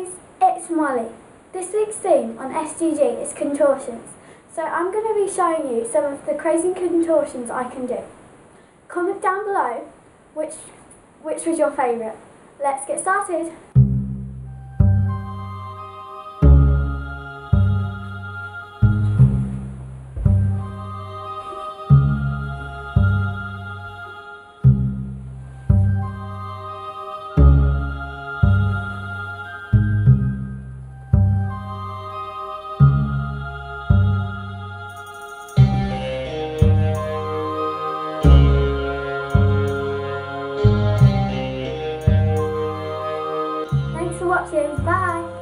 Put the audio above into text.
guys, it's Molly. This week's theme on SDG is contortions, so I'm going to be showing you some of the crazy contortions I can do. Comment down below which, which was your favourite. Let's get started. Watching. Bye.